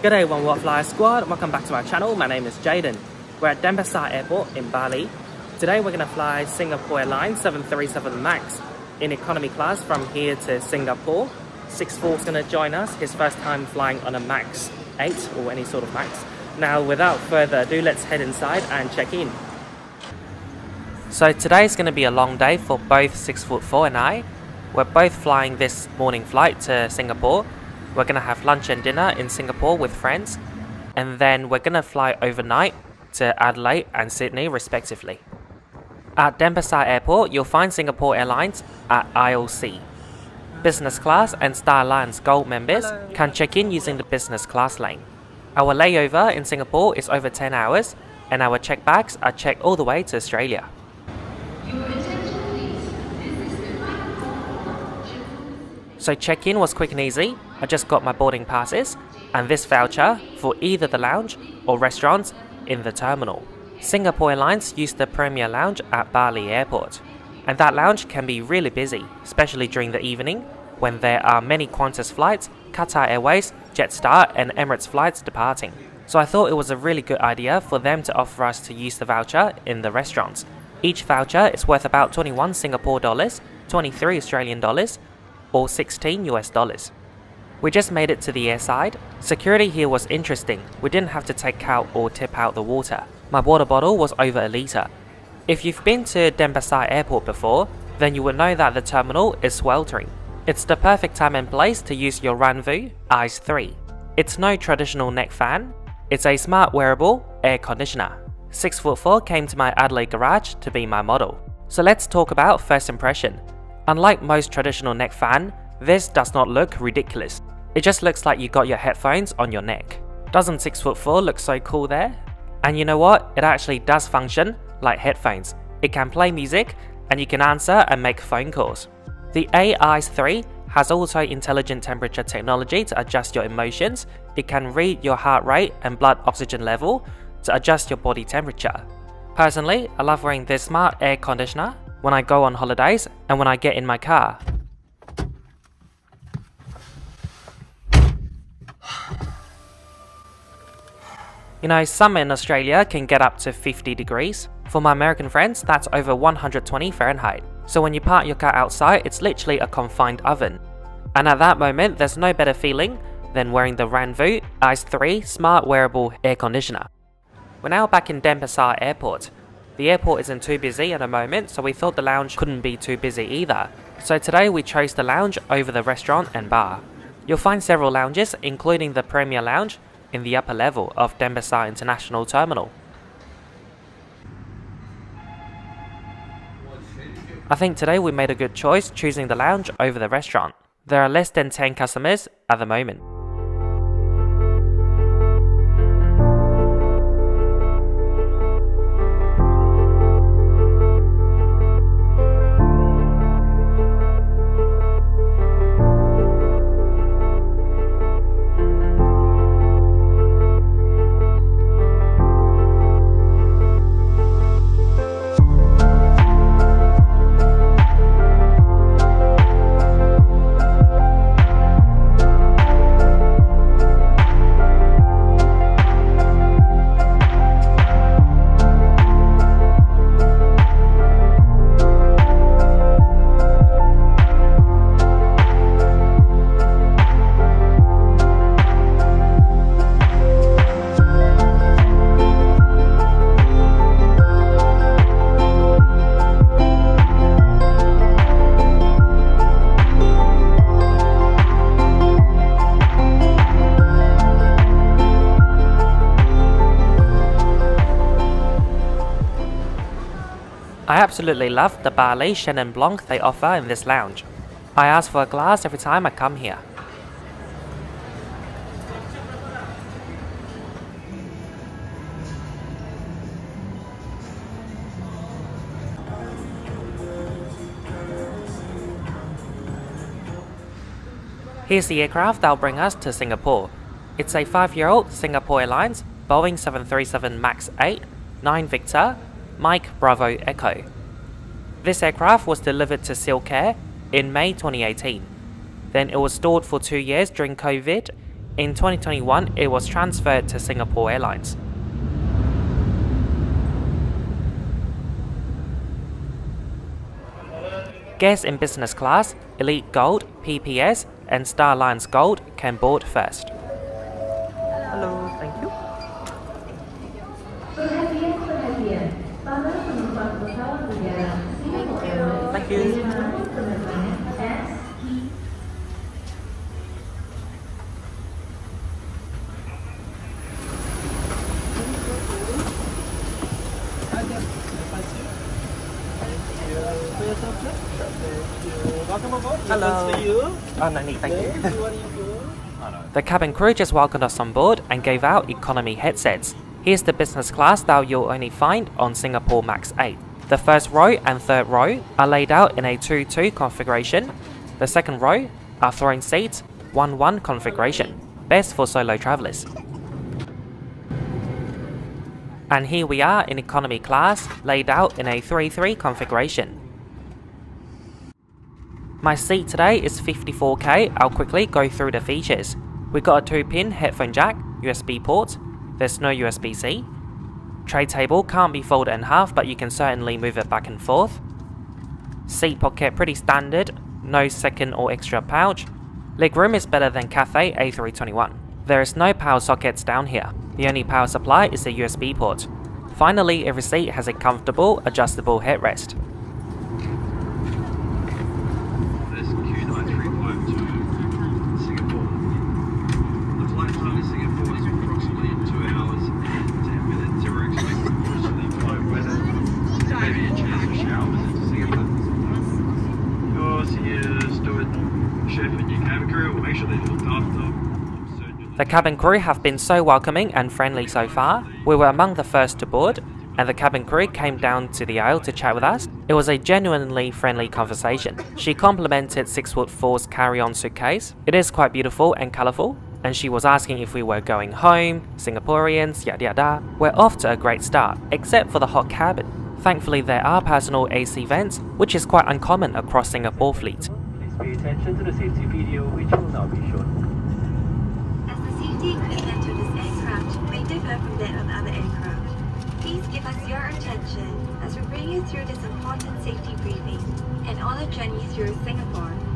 G'day One World Flyer Squad, welcome back to my channel. My name is Jayden. We're at Denpasar Airport in Bali. Today we're going to fly Singapore Airlines 737 MAX in economy class from here to Singapore. 6'4 is going to join us, his first time flying on a MAX 8 or any sort of MAX. Now without further ado, let's head inside and check in. So today is going to be a long day for both 6'4 and I. We're both flying this morning flight to Singapore we're gonna have lunch and dinner in Singapore with friends, and then we're gonna fly overnight to Adelaide and Sydney respectively. At Denpasar Airport, you'll find Singapore Airlines at aisle C. Business class and Star Alliance Gold members Hello. can check in using the business class lane. Our layover in Singapore is over 10 hours, and our check bags are checked all the way to Australia. So check-in was quick and easy. I just got my boarding passes and this voucher for either the lounge or restaurants in the terminal. Singapore Airlines use the Premier Lounge at Bali Airport. And that lounge can be really busy, especially during the evening when there are many Qantas flights, Qatar Airways, Jetstar and Emirates flights departing. So I thought it was a really good idea for them to offer us to use the voucher in the restaurants. Each voucher is worth about 21 Singapore dollars, 23 Australian dollars, or 16 US dollars. We just made it to the airside. Security here was interesting. We didn't have to take out or tip out the water. My water bottle was over a litre. If you've been to Denpasar airport before, then you will know that the terminal is sweltering. It's the perfect time and place to use your Ranvoo AICE 3. It's no traditional neck fan, it's a smart wearable air conditioner. 6'4 came to my Adelaide garage to be my model. So let's talk about first impression. Unlike most traditional neck fan, this does not look ridiculous. It just looks like you got your headphones on your neck. Doesn't 6'4 look so cool there? And you know what? It actually does function like headphones. It can play music and you can answer and make phone calls. The AICE 3 has also intelligent temperature technology to adjust your emotions. It can read your heart rate and blood oxygen level to adjust your body temperature. Personally, I love wearing this smart air conditioner when I go on holidays and when I get in my car. You know, summer in Australia can get up to 50 degrees. For my American friends, that's over 120 Fahrenheit. So when you park your car outside, it's literally a confined oven. And at that moment, there's no better feeling than wearing the Ranvoo AICE 3 Smart Wearable Air Conditioner. We're now back in Denpasar Airport, the airport isn't too busy at the moment, so we thought the lounge couldn't be too busy either. So today we chose the lounge over the restaurant and bar. You'll find several lounges, including the Premier Lounge, in the upper level of Denpasar International Terminal. I think today we made a good choice choosing the lounge over the restaurant. There are less than 10 customers at the moment. Absolutely love the Bali Chenin Blanc they offer in this lounge. I ask for a glass every time I come here. Here's the aircraft that'll bring us to Singapore. It's a 5-year-old Singapore Airlines Boeing 737 MAX 8, 9 Victor, Mike Bravo Echo. This aircraft was delivered to SilkAir in May 2018. Then it was stored for two years during COVID, In 2021, it was transferred to Singapore Airlines. Guests in business class, Elite Gold, PPS, and Star Alliance Gold can board first. Hello, thank you. Thank you. Hello. Oh, no need, thank you. the cabin crew just welcomed us on board and gave out economy headsets. Here's the business class that you'll only find on Singapore MAX 8. The first row and third row are laid out in a 2-2 configuration. The second row are throne seats 1-1 configuration, best for solo travelers. And here we are in economy class, laid out in a 3-3 configuration. My seat today is 54K, I'll quickly go through the features. We've got a 2 pin headphone jack, USB port, there's no USB-C. Tray table can't be folded in half but you can certainly move it back and forth. Seat pocket pretty standard, no second or extra pouch. Legroom is better than Cathay A321. There is no power sockets down here. The only power supply is the USB port. Finally, every seat has a comfortable, adjustable headrest. Cabin crew have been so welcoming and friendly so far. We were among the first to board, and the cabin crew came down to the aisle to chat with us. It was a genuinely friendly conversation. She complimented 6 foot 4's carry-on suitcase. It is quite beautiful and colourful, and she was asking if we were going home, Singaporeans, yada yada. We're off to a great start, except for the hot cabin. Thankfully there are personal AC vents, which is quite uncommon across Singapore fleet. Please pay attention to the safety video which will now be shown. Equipment to this aircraft may differ from that of other aircraft. Please give us your attention as we bring you through this important safety briefing and on a journey through Singapore.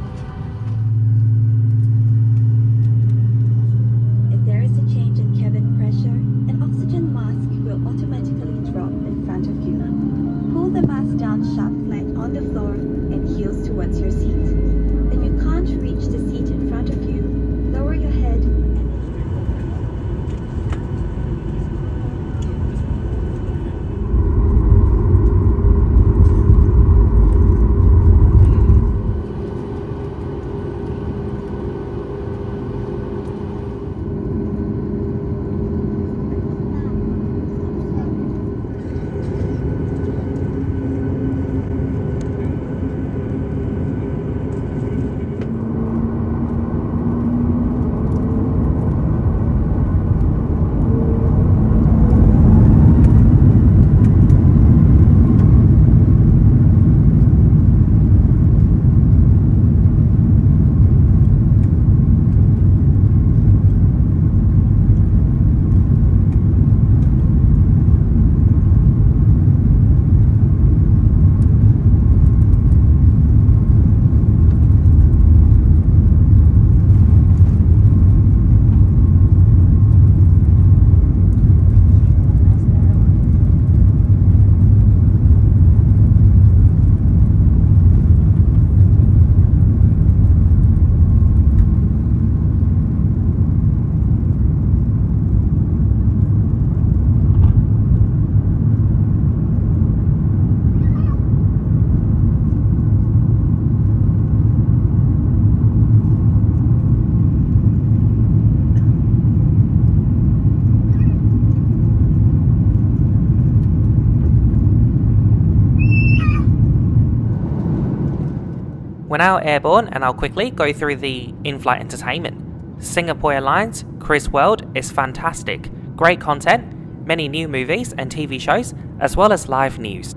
Now airborne and I'll quickly go through the in-flight entertainment. Singapore Airlines KrisWorld is fantastic. Great content, many new movies and TV shows, as well as live news.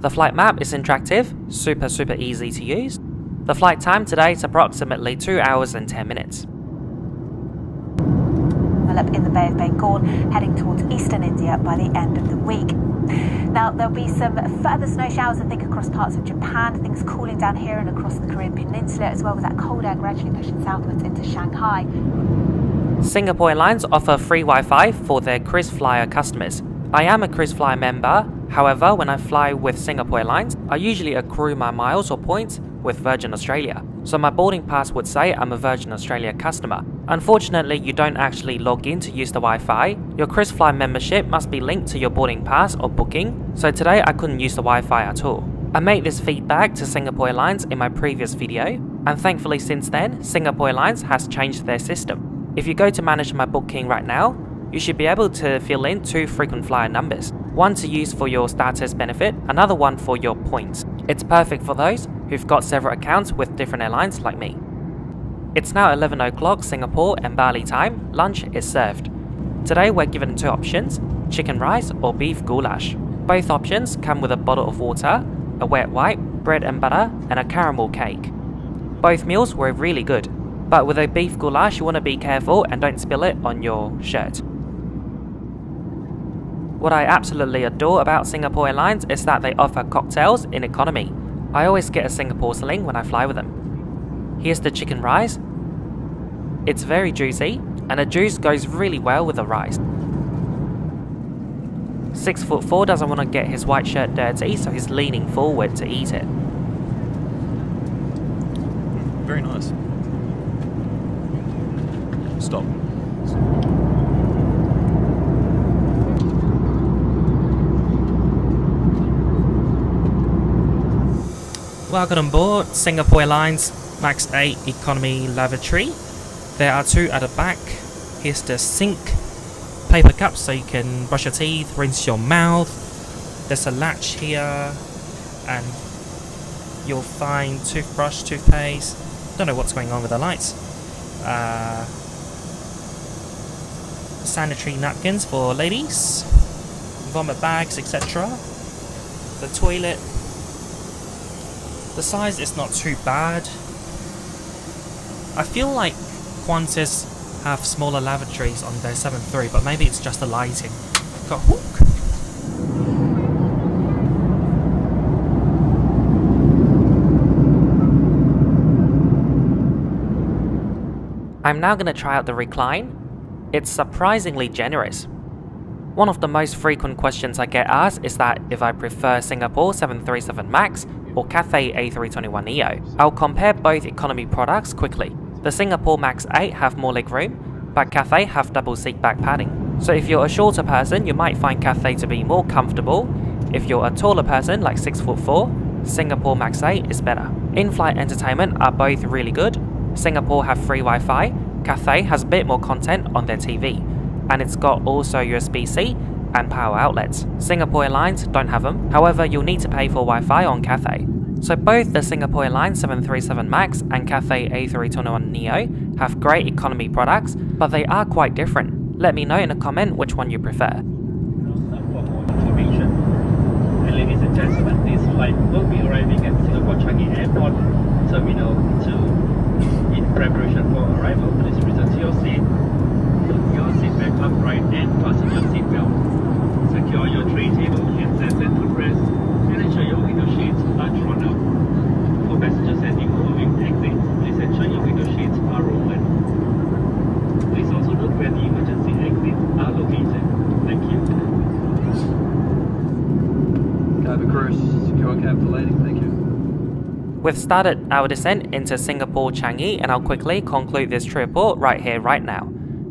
The flight map is interactive, super super easy to use. The flight time today is approximately 2 hours and 10 minutes. Develop in the Bay of Bengal, heading towards eastern India by the end of the week. Now, there'll be some further snow showers, I think, across parts of Japan. Things cooling down here and across the Korean Peninsula, as well as that cold air gradually pushing southwards into Shanghai. Singapore Airlines offer free Wi Fi for their KrisFlyer customers. I am a KrisFlyer member, however, when I fly with Singapore Airlines, I usually accrue my miles or points with Virgin Australia. So my boarding pass would say I'm a Virgin Australia customer. Unfortunately, you don't actually log in to use the Wi-Fi. Your KrisFly membership must be linked to your boarding pass or booking, so today I couldn't use the Wi-Fi at all. I made this feedback to Singapore Airlines in my previous video, and thankfully since then, Singapore Airlines has changed their system. If you go to manage my booking right now, you should be able to fill in two frequent flyer numbers, one to use for your status benefit, another one for your points. It's perfect for those who've got several accounts with different airlines like me. It's now 11 o'clock Singapore and Bali time, lunch is served. Today we're given two options, chicken rice or beef goulash. Both options come with a bottle of water, a wet wipe, bread and butter, and a caramel cake. Both meals were really good, but with a beef goulash you want to be careful and don't spill it on your shirt. What I absolutely adore about Singapore Airlines is that they offer cocktails in economy. I always get a Singapore sling when I fly with them. Here's the chicken rice. It's very juicy, and the juice goes really well with the rice. Six foot four doesn't want to get his white shirt dirty, so he's leaning forward to eat it. Very nice. Stop. Welcome on board Singapore Airlines MAX 8 Economy Lavatory. There are two at the back. Here's the sink, paper cups so you can brush your teeth, rinse your mouth. There's a latch here, and you'll find toothbrush, toothpaste. Don't know what's going on with the lights. Uh, sanitary napkins for ladies, vomit bags, etc. The toilet the size is not too bad. I feel like Qantas have smaller lavatories on their 7.3, but maybe it's just the lighting. Got hook. I'm now going to try out the recline. It's surprisingly generous. One of the most frequent questions I get asked is that if I prefer Singapore 737 MAX or Cathay A321neo. I'll compare both economy products quickly. The Singapore MAX 8 have more legroom, but Cathay have double seat back padding. So if you're a shorter person, you might find Cathay to be more comfortable. If you're a taller person like 6 foot 4, Singapore MAX 8 is better. In-flight entertainment are both really good. Singapore have free Wi-Fi, Cathay has a bit more content on their TV, and it's got also USB-C and power outlets. Singapore Airlines don't have them, however you'll need to pay for Wi-Fi on Cathay. So both the Singapore Airlines 737 MAX and Cathay A321neo have great economy products, but they are quite different. Let me know in a comment which one you prefer. information. And ladies and gentlemen, this flight will be arriving at Singapore Changi Airport Terminal 2. In preparation for arrival, please return to your seat. Put your seat back upright and fasten your seat belt. Secure your tray table, handsets and footrest, and ensure your window shades are drawn up. For passengers heading moving exits, please ensure your window shades are open. Please also note where the emergency exits are located. Thank you. Cabin crew, secure cab for landing, thank you. We've started our descent into Singapore Changi and I'll quickly conclude this trip report right here, right now.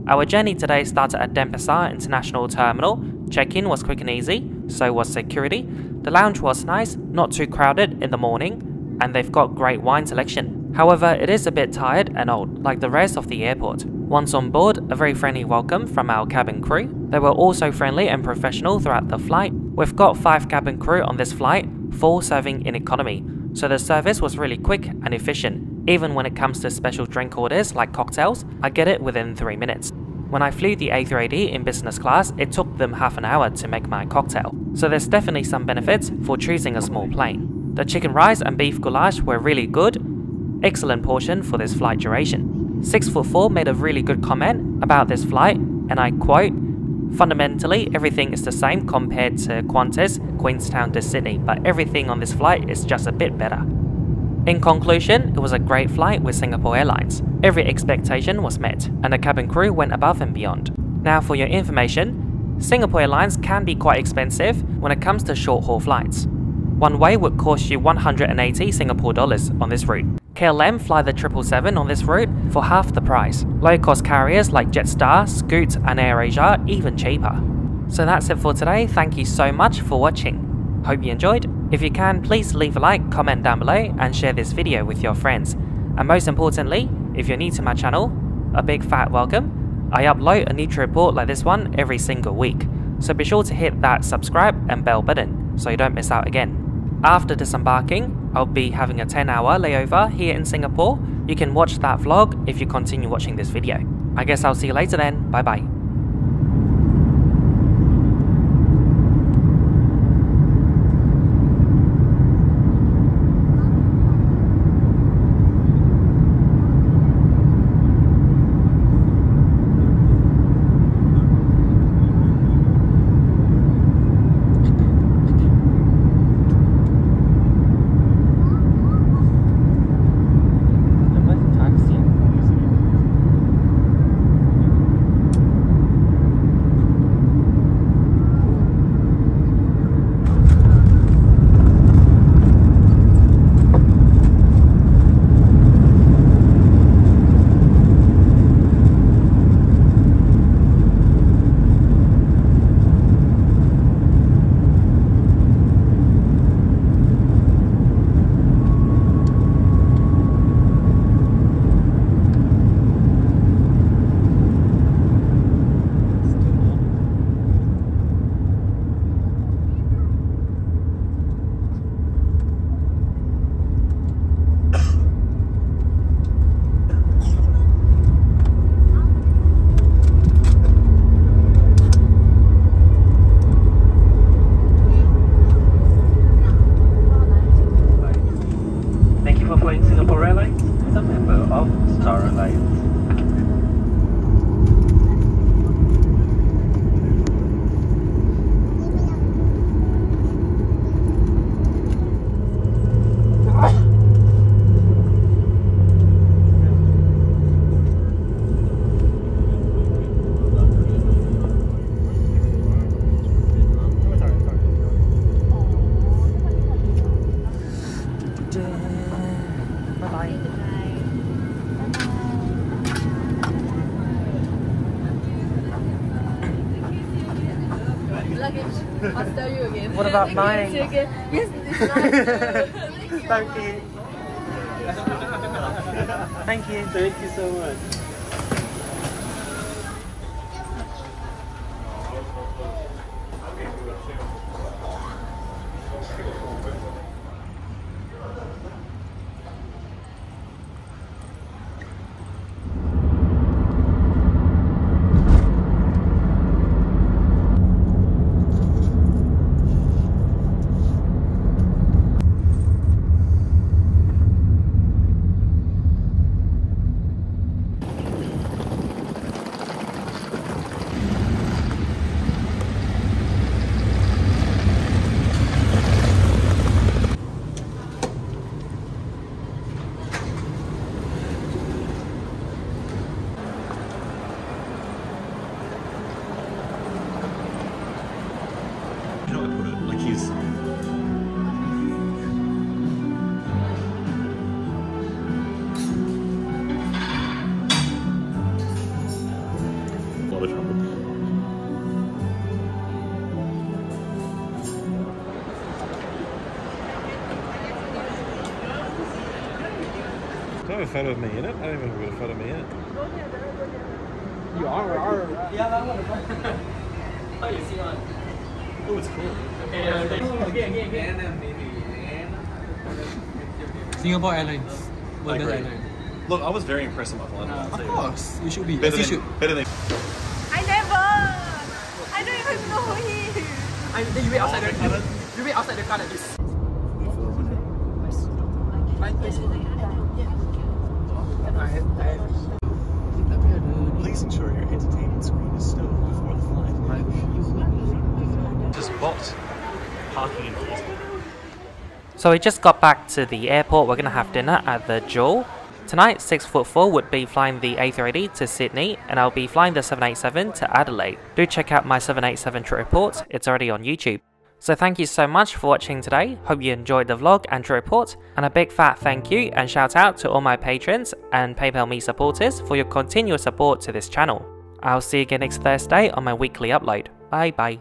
Our journey today started at Denpasar International Terminal. Check-in was quick and easy, so was security. The lounge was nice, not too crowded in the morning, and they've got great wine selection. However, it is a bit tired and old, like the rest of the airport. Once on board, a very friendly welcome from our cabin crew. They were also friendly and professional throughout the flight. We've got 5 cabin crew on this flight, 4 serving in economy, so the service was really quick and efficient. Even when it comes to special drink orders like cocktails, I get it within 3 minutes. When I flew the A380 in business class, it took them half an hour to make my cocktail, so there's definitely some benefits for choosing a small plane. The chicken rice and beef goulash were really good, excellent portion for this flight duration. 6 foot 4 made a really good comment about this flight, and I quote, Fundamentally, everything is the same compared to Qantas, Queenstown to Sydney, but everything on this flight is just a bit better. In conclusion, it was a great flight with Singapore Airlines. Every expectation was met, and the cabin crew went above and beyond. Now, for your information, Singapore Airlines can be quite expensive when it comes to short haul flights. One way would cost you 180 Singapore dollars on this route. KLM fly the 777 on this route for half the price. Low cost carriers like Jetstar, Scoot, and AirAsia are even cheaper. So that's it for today. Thank you so much for watching. Hope you enjoyed. If you can, please leave a like, comment down below, and share this video with your friends. And most importantly, if you're new to my channel, a big fat welcome. I upload a news report like this one every single week, so be sure to hit that subscribe and bell button so you don't miss out again. After disembarking, I'll be having a 10 hour layover here in Singapore. You can watch that vlog if you continue watching this video. I guess I'll see you later then. Bye bye. Mine? okay, okay. Yes. Thank you. Thank you. Thank you so much. Photo of me in it? I don't even have a photo of me in it. Oh, you see that? Oh, it's cool. Oh, Singapore Airlines. I London agree. Airlines. Look, I was very impressed with my flight. I'll tell Of you course, you should be. Better Yes, you than, should. better than. I never. I don't even know him. I, then you wait outside the you, you wait outside the car like this. Fine, please. Please ensure your entertainment screen is stowed before the flight. Just bought parking in So we just got back to the airport. We're gonna have dinner at the Jewel. Tonight, 6 foot 4 would be flying the A380 to Sydney, and I'll be flying the 787 to Adelaide. Do check out my 787 trip report, it's already on YouTube. So thank you so much for watching today, hope you enjoyed the vlog and report, and a big fat thank you and shout out to all my patrons and PayPal me supporters for your continuous support to this channel. I'll see you again next Thursday on my weekly upload. Bye bye.